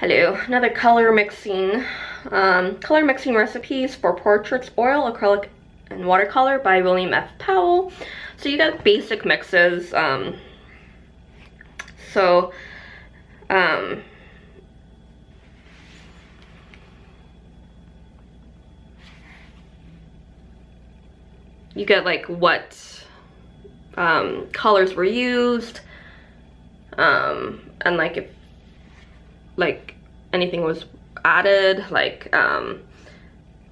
Hello, another color mixing, um, color mixing recipes for portraits, oil, acrylic, and watercolor by William F. Powell. So you got basic mixes. Um, so, um, you get like what um, colors were used, um, and like if like anything was added, like um,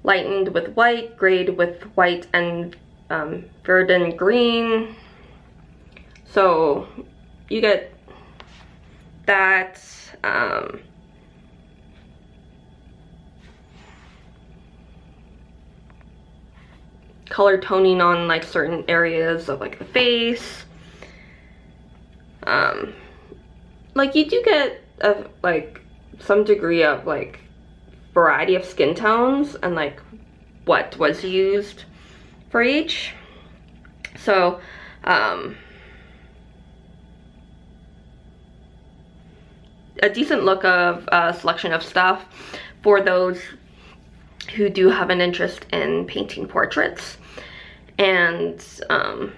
lightened with white, grayed with white and um, verdant green. So you get that. Um, color toning on like certain areas of like the face. Um, like you do get a, like some degree of like variety of skin tones and like what was used for each. So, um, a decent look of a uh, selection of stuff for those who do have an interest in painting portraits. And um,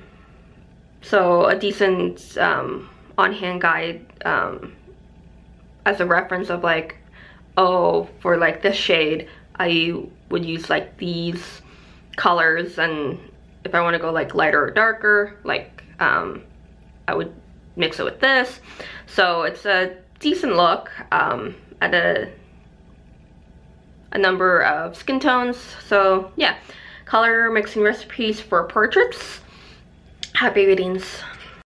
so a decent um, on-hand guide um, as a reference of like, oh, for like this shade, I would use like these colors and if I want to go like lighter or darker, like um, I would mix it with this. So it's a decent look um, at a a number of skin tones. So yeah, color mixing recipes for portraits. Happy readings.